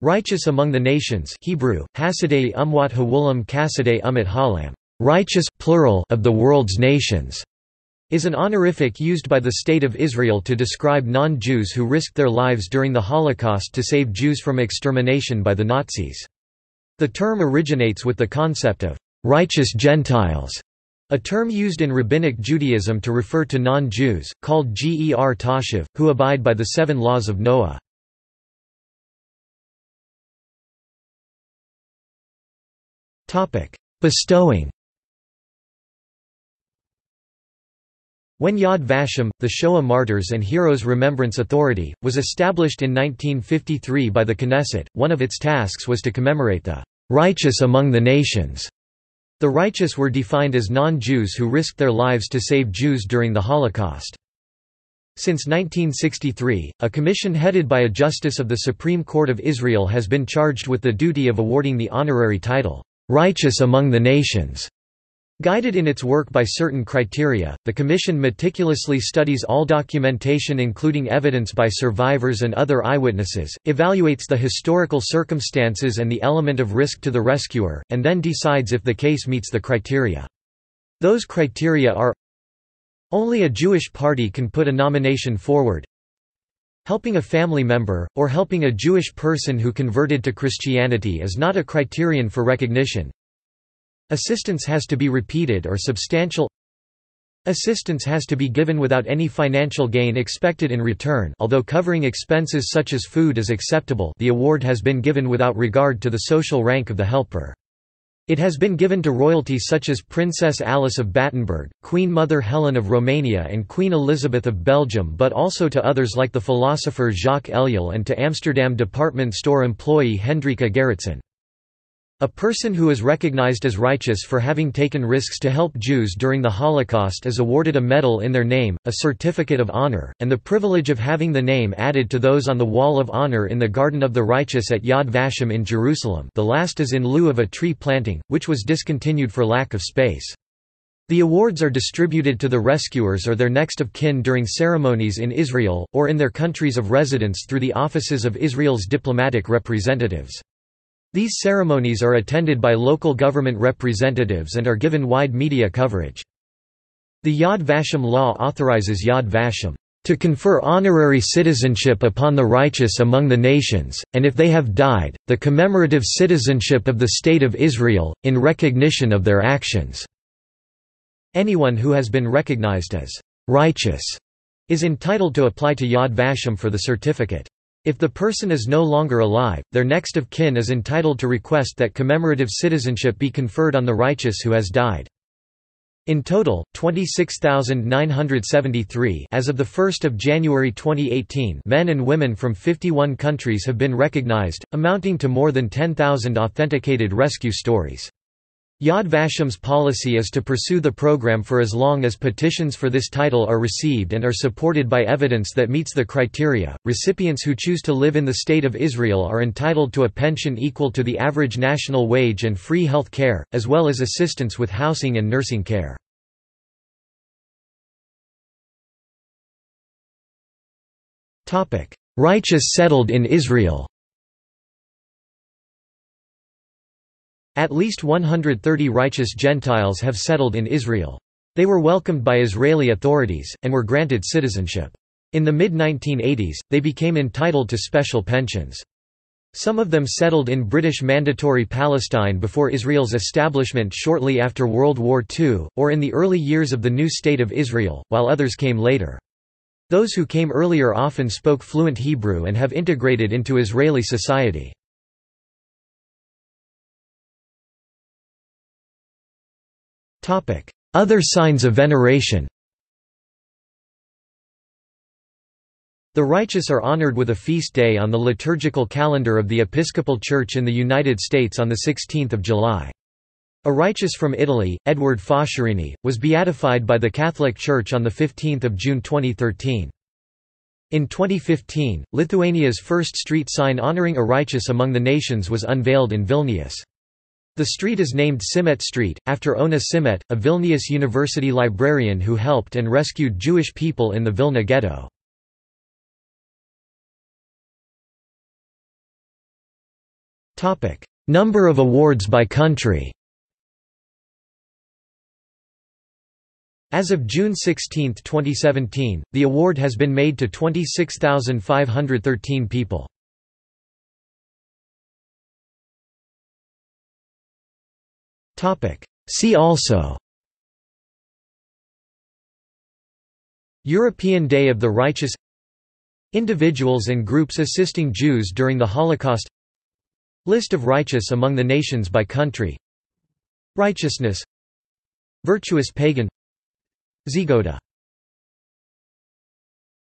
Righteous among the nations Hebrew, Hasadei umwat hawulam kasadei umit halam, righteous plural of the world's nations, is an honorific used by the State of Israel to describe non-Jews who risked their lives during the Holocaust to save Jews from extermination by the Nazis. The term originates with the concept of righteous Gentiles, a term used in Rabbinic Judaism to refer to non-Jews, called Ger Toshav, who abide by the seven laws of Noah. Bestowing When Yad Vashem, the Shoah Martyrs and Heroes Remembrance Authority, was established in 1953 by the Knesset, one of its tasks was to commemorate the righteous among the nations. The righteous were defined as non-Jews who risked their lives to save Jews during the Holocaust. Since 1963, a commission headed by a justice of the Supreme Court of Israel has been charged with the duty of awarding the honorary title, righteous among the nations. Guided in its work by certain criteria, the Commission meticulously studies all documentation including evidence by survivors and other eyewitnesses, evaluates the historical circumstances and the element of risk to the rescuer, and then decides if the case meets the criteria. Those criteria are Only a Jewish party can put a nomination forward Helping a family member, or helping a Jewish person who converted to Christianity is not a criterion for recognition. Assistance has to be repeated or substantial Assistance has to be given without any financial gain expected in return although covering expenses such as food is acceptable the award has been given without regard to the social rank of the helper. It has been given to royalty such as Princess Alice of Battenberg, Queen Mother Helen of Romania and Queen Elizabeth of Belgium but also to others like the philosopher Jacques Ellul and to Amsterdam department store employee Hendrika Gerritsen. A person who is recognized as righteous for having taken risks to help Jews during the Holocaust is awarded a medal in their name, a certificate of honor, and the privilege of having the name added to those on the Wall of Honor in the Garden of the Righteous at Yad Vashem in Jerusalem the last is in lieu of a tree planting, which was discontinued for lack of space. The awards are distributed to the rescuers or their next of kin during ceremonies in Israel, or in their countries of residence through the offices of Israel's diplomatic representatives. These ceremonies are attended by local government representatives and are given wide media coverage. The Yad Vashem law authorizes Yad Vashem to confer honorary citizenship upon the righteous among the nations, and if they have died, the commemorative citizenship of the State of Israel, in recognition of their actions." Anyone who has been recognized as «righteous» is entitled to apply to Yad Vashem for the certificate. If the person is no longer alive, their next of kin is entitled to request that commemorative citizenship be conferred on the righteous who has died. In total, 26,973 as of 1 January 2018 men and women from 51 countries have been recognized, amounting to more than 10,000 authenticated rescue stories. Yad Vashem's policy is to pursue the program for as long as petitions for this title are received and are supported by evidence that meets the criteria. Recipients who choose to live in the State of Israel are entitled to a pension equal to the average national wage and free health care, as well as assistance with housing and nursing care. Righteous settled in Israel At least 130 righteous Gentiles have settled in Israel. They were welcomed by Israeli authorities, and were granted citizenship. In the mid-1980s, they became entitled to special pensions. Some of them settled in British Mandatory Palestine before Israel's establishment shortly after World War II, or in the early years of the new State of Israel, while others came later. Those who came earlier often spoke fluent Hebrew and have integrated into Israeli society. Other signs of veneration The righteous are honored with a feast day on the liturgical calendar of the Episcopal Church in the United States on 16 July. A righteous from Italy, Edward Focherini, was beatified by the Catholic Church on 15 June 2013. In 2015, Lithuania's first street sign honoring a righteous among the nations was unveiled in Vilnius. The street is named Šimaitė Street, after Ona Šimaitė, a Vilnius University librarian who helped and rescued Jewish people in the Vilna ghetto. Number of awards by country As of June 16, 2017, the award has been made to 26,513 people. See also. European Day of the Righteous. Individuals and groups assisting Jews during the Holocaust. List of righteous among the nations by country. Righteousness. Virtuous pagan. Żegota